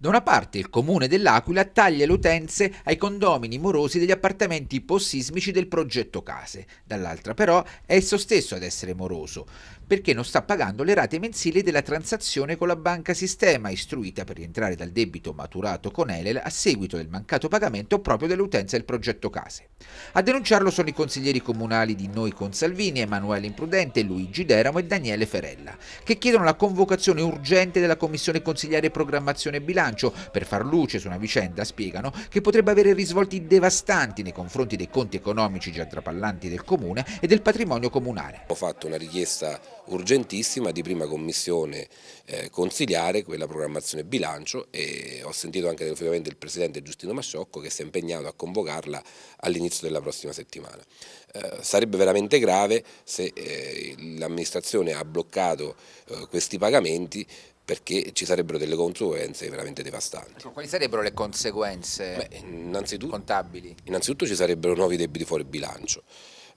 Da una parte il comune dell'Aquila taglia le utenze ai condomini morosi degli appartamenti post-sismici del progetto Case, dall'altra però è esso stesso ad essere moroso, perché non sta pagando le rate mensili della transazione con la banca Sistema, istruita per rientrare dal debito maturato con Elel a seguito del mancato pagamento proprio delle utenze del progetto Case. A denunciarlo sono i consiglieri comunali di Noi con Salvini, Emanuele Imprudente, Luigi Deramo e Daniele Ferella, che chiedono la convocazione urgente della Commissione consigliare programmazione e bilancio bilancio per far luce su una vicenda, spiegano, che potrebbe avere risvolti devastanti nei confronti dei conti economici già trapallanti del comune e del patrimonio comunale. Ho fatto una richiesta urgentissima di prima commissione eh, consigliare, quella programmazione bilancio e ho sentito anche ovviamente il Presidente Giustino Masciocco che si è impegnato a convocarla all'inizio della prossima settimana. Eh, sarebbe veramente grave se eh, l'amministrazione ha bloccato eh, questi pagamenti perché ci sarebbero delle conseguenze veramente devastanti. Quali sarebbero le conseguenze Beh, innanzitutto, contabili? Innanzitutto ci sarebbero nuovi debiti fuori bilancio.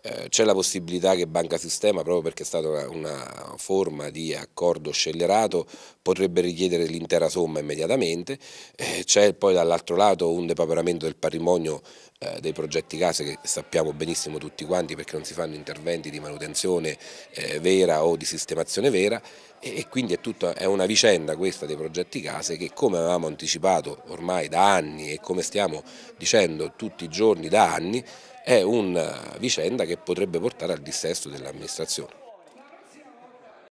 Eh, c'è la possibilità che Banca Sistema, proprio perché è stata una, una forma di accordo scellerato, potrebbe richiedere l'intera somma immediatamente, eh, c'è poi dall'altro lato un depaperamento del patrimonio eh, dei progetti case che sappiamo benissimo tutti quanti perché non si fanno interventi di manutenzione vera o di sistemazione vera. E quindi è, tutta, è una vicenda questa dei progetti case che come avevamo anticipato ormai da anni e come stiamo dicendo tutti i giorni da anni è una vicenda che potrebbe portare al dissesto dell'amministrazione.